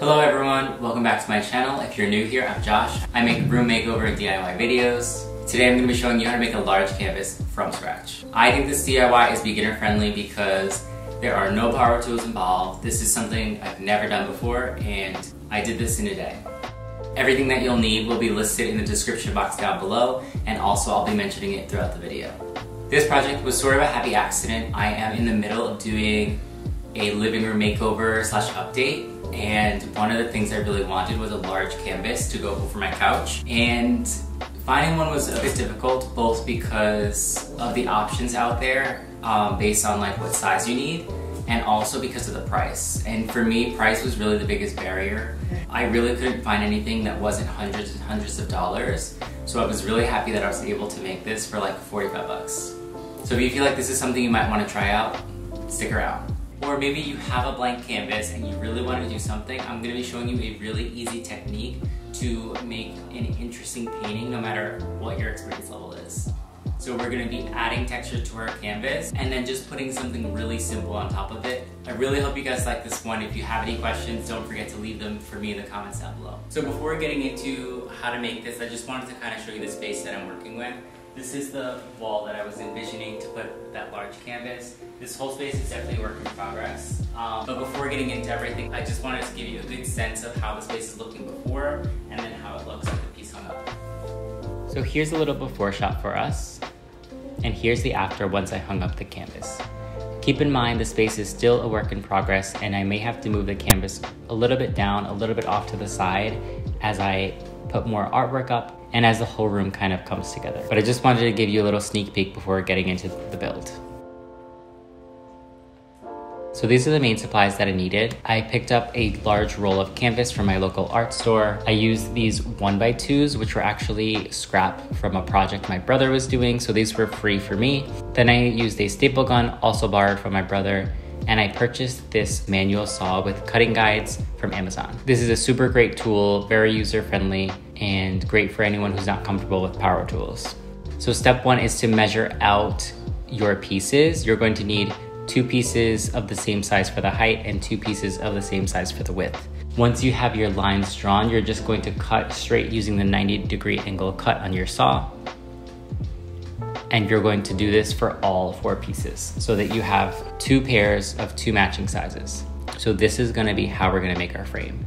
Hello everyone, welcome back to my channel. If you're new here, I'm Josh. I make room makeover and DIY videos. Today I'm going to be showing you how to make a large canvas from scratch. I think this DIY is beginner friendly because there are no power tools involved. This is something I've never done before and I did this in a day. Everything that you'll need will be listed in the description box down below and also I'll be mentioning it throughout the video. This project was sort of a happy accident. I am in the middle of doing a living room makeover slash update and one of the things I really wanted was a large canvas to go over my couch. And finding one was a bit difficult both because of the options out there um, based on like what size you need and also because of the price. And for me price was really the biggest barrier. I really couldn't find anything that wasn't hundreds and hundreds of dollars. So I was really happy that I was able to make this for like 45 bucks. So if you feel like this is something you might want to try out stick around or maybe you have a blank canvas and you really want to do something, I'm going to be showing you a really easy technique to make an interesting painting no matter what your experience level is. So we're going to be adding texture to our canvas and then just putting something really simple on top of it. I really hope you guys like this one. If you have any questions, don't forget to leave them for me in the comments down below. So before getting into how to make this, I just wanted to kind of show you the space that I'm working with. This is the wall that I was envisioning to put that large canvas. This whole space is definitely a work in progress. Um, but before getting into everything, I just wanted to give you a good sense of how the space is looking before and then how it looks with the piece hung up. So here's a little before shot for us. And here's the after once I hung up the canvas. Keep in mind the space is still a work in progress and I may have to move the canvas a little bit down, a little bit off to the side as I put more artwork up and as the whole room kind of comes together. But I just wanted to give you a little sneak peek before getting into the build. So these are the main supplies that I needed. I picked up a large roll of canvas from my local art store. I used these one by twos, which were actually scrap from a project my brother was doing. So these were free for me. Then I used a staple gun, also borrowed from my brother and I purchased this manual saw with cutting guides from Amazon. This is a super great tool, very user friendly, and great for anyone who's not comfortable with power tools. So step one is to measure out your pieces. You're going to need two pieces of the same size for the height and two pieces of the same size for the width. Once you have your lines drawn, you're just going to cut straight using the 90 degree angle cut on your saw and you're going to do this for all four pieces so that you have two pairs of two matching sizes. So this is gonna be how we're gonna make our frame.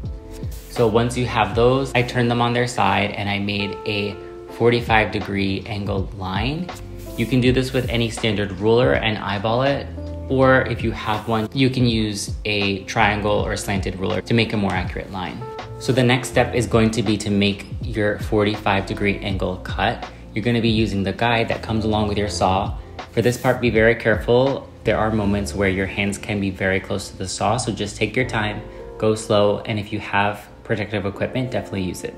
So once you have those, I turned them on their side and I made a 45 degree angled line. You can do this with any standard ruler and eyeball it, or if you have one, you can use a triangle or slanted ruler to make a more accurate line. So the next step is going to be to make your 45 degree angle cut. You're gonna be using the guide that comes along with your saw. For this part, be very careful. There are moments where your hands can be very close to the saw, so just take your time, go slow, and if you have protective equipment, definitely use it.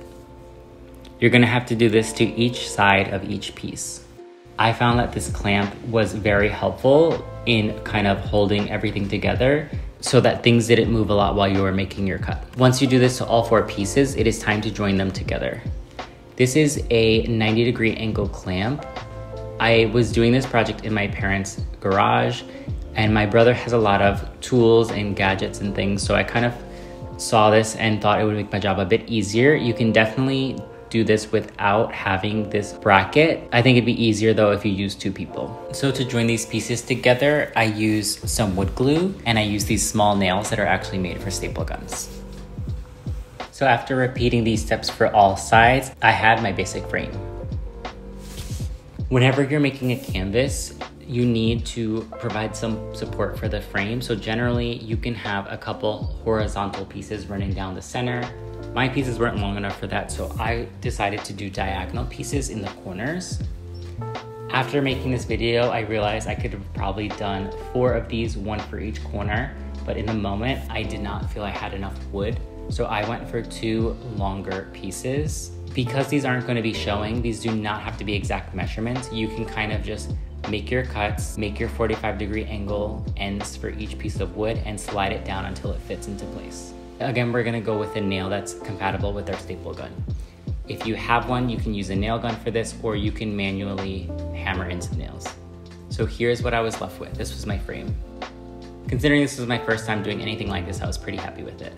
You're gonna have to do this to each side of each piece. I found that this clamp was very helpful in kind of holding everything together so that things didn't move a lot while you were making your cut. Once you do this to all four pieces, it is time to join them together. This is a 90 degree angle clamp. I was doing this project in my parents' garage and my brother has a lot of tools and gadgets and things. So I kind of saw this and thought it would make my job a bit easier. You can definitely do this without having this bracket. I think it'd be easier though if you use two people. So to join these pieces together, I use some wood glue and I use these small nails that are actually made for staple guns. So after repeating these steps for all sides, I had my basic frame. Whenever you're making a canvas, you need to provide some support for the frame. So generally you can have a couple horizontal pieces running down the center. My pieces weren't long enough for that, so I decided to do diagonal pieces in the corners. After making this video, I realized I could have probably done four of these, one for each corner, but in the moment, I did not feel I had enough wood so I went for two longer pieces. Because these aren't gonna be showing, these do not have to be exact measurements. You can kind of just make your cuts, make your 45 degree angle ends for each piece of wood and slide it down until it fits into place. Again, we're gonna go with a nail that's compatible with our staple gun. If you have one, you can use a nail gun for this or you can manually hammer into the nails. So here's what I was left with. This was my frame. Considering this was my first time doing anything like this, I was pretty happy with it.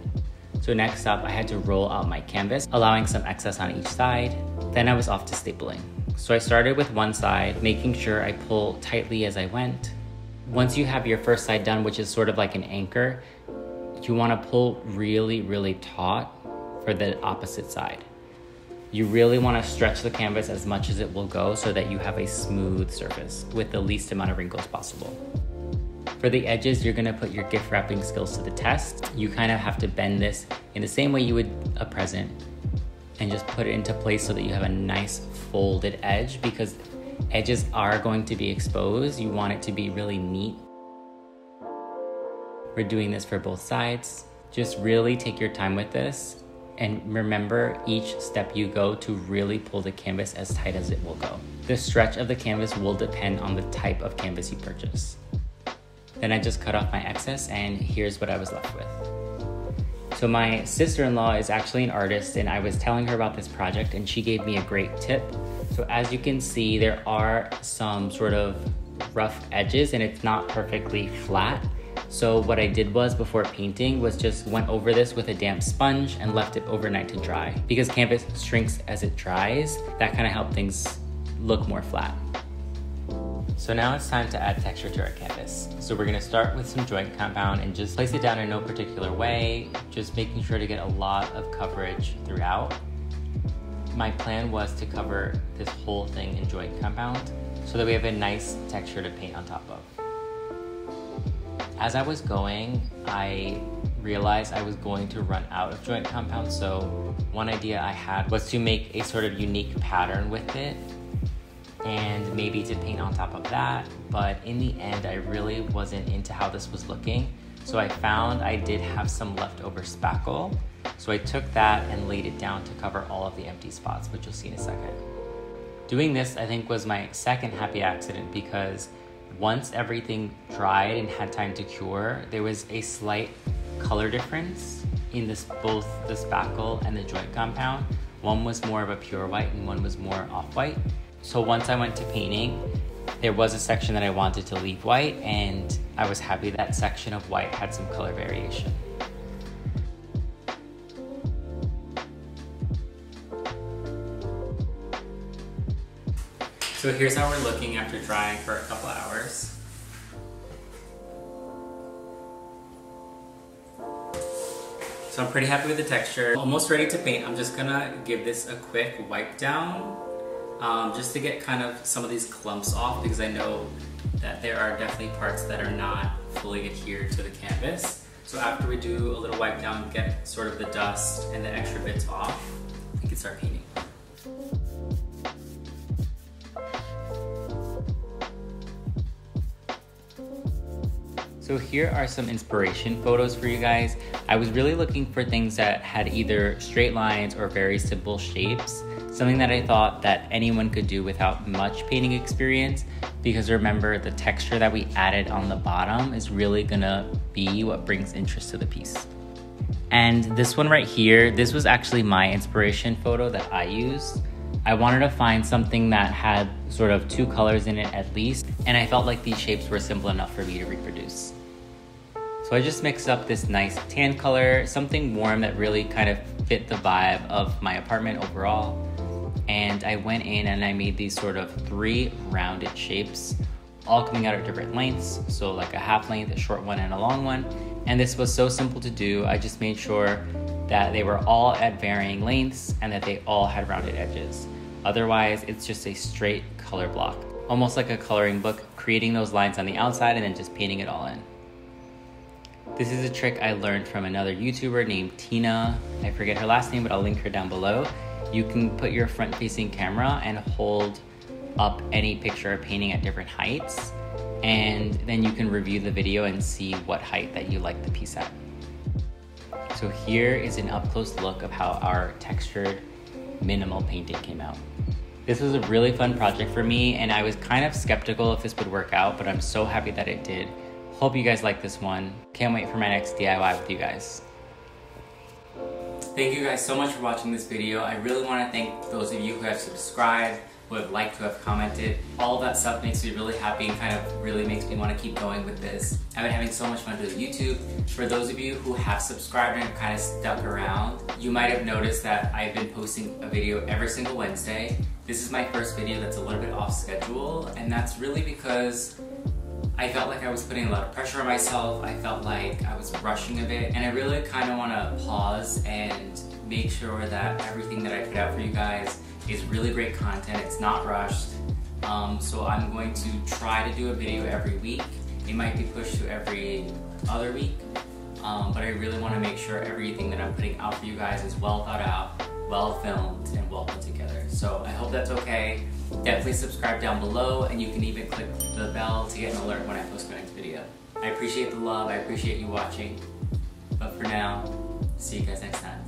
So next up, I had to roll out my canvas, allowing some excess on each side. Then I was off to stapling. So I started with one side, making sure I pull tightly as I went. Once you have your first side done, which is sort of like an anchor, you wanna pull really, really taut for the opposite side. You really wanna stretch the canvas as much as it will go so that you have a smooth surface with the least amount of wrinkles possible. For the edges, you're gonna put your gift wrapping skills to the test. You kind of have to bend this in the same way you would a present and just put it into place so that you have a nice folded edge because edges are going to be exposed. You want it to be really neat. We're doing this for both sides. Just really take your time with this and remember each step you go to really pull the canvas as tight as it will go. The stretch of the canvas will depend on the type of canvas you purchase. Then I just cut off my excess and here's what I was left with. So my sister-in-law is actually an artist and I was telling her about this project and she gave me a great tip. So as you can see, there are some sort of rough edges and it's not perfectly flat. So what I did was before painting was just went over this with a damp sponge and left it overnight to dry. Because canvas shrinks as it dries, that kind of helped things look more flat. So now it's time to add texture to our canvas. So we're gonna start with some joint compound and just place it down in no particular way, just making sure to get a lot of coverage throughout. My plan was to cover this whole thing in joint compound so that we have a nice texture to paint on top of. As I was going, I realized I was going to run out of joint compound, so one idea I had was to make a sort of unique pattern with it and maybe to paint on top of that. But in the end, I really wasn't into how this was looking. So I found I did have some leftover spackle. So I took that and laid it down to cover all of the empty spots, which you'll see in a second. Doing this, I think, was my second happy accident because once everything dried and had time to cure, there was a slight color difference in this both the spackle and the joint compound. One was more of a pure white and one was more off-white. So once I went to painting, there was a section that I wanted to leave white and I was happy that section of white had some color variation. So here's how we're looking after drying for a couple hours. So I'm pretty happy with the texture. Almost ready to paint. I'm just gonna give this a quick wipe down um, just to get kind of some of these clumps off because I know that there are definitely parts that are not fully adhered to the canvas. So after we do a little wipe down, get sort of the dust and the extra bits off, we can start painting. So here are some inspiration photos for you guys. I was really looking for things that had either straight lines or very simple shapes something that I thought that anyone could do without much painting experience because remember the texture that we added on the bottom is really gonna be what brings interest to the piece. And this one right here, this was actually my inspiration photo that I used. I wanted to find something that had sort of two colors in it at least, and I felt like these shapes were simple enough for me to reproduce. So I just mixed up this nice tan color, something warm that really kind of fit the vibe of my apartment overall and I went in and I made these sort of three rounded shapes all coming out at different lengths. So like a half length a short one and a long one. And this was so simple to do I just made sure that they were all at varying lengths and that they all had rounded edges. Otherwise it's just a straight color block almost like a coloring book creating those lines on the outside and then just painting it all in. This is a trick I learned from another YouTuber named Tina. I forget her last name, but I'll link her down below you can put your front facing camera and hold up any picture or painting at different heights and then you can review the video and see what height that you like the piece at. So here is an up close look of how our textured minimal painting came out. This was a really fun project for me and I was kind of skeptical if this would work out, but I'm so happy that it did. Hope you guys like this one. Can't wait for my next DIY with you guys. Thank you guys so much for watching this video. I really want to thank those of you who have subscribed, who have liked, who have commented. All that stuff makes me really happy and kind of really makes me want to keep going with this. I've been having so much fun doing YouTube. For those of you who have subscribed and kind of stuck around, you might have noticed that I've been posting a video every single Wednesday. This is my first video that's a little bit off schedule, and that's really because I felt like I was putting a lot of pressure on myself. I felt like I was rushing a bit, and I really kind of want to pause and make sure that everything that I put out for you guys is really great content. It's not rushed. Um, so I'm going to try to do a video every week. It might be pushed to every other week, um, but I really want to make sure everything that I'm putting out for you guys is well thought out, well filmed, and well put together. So I hope that's okay. Definitely subscribe down below, and you can even click the bell to get an alert when I post my next video. I appreciate the love, I appreciate you watching. But for now, see you guys next time.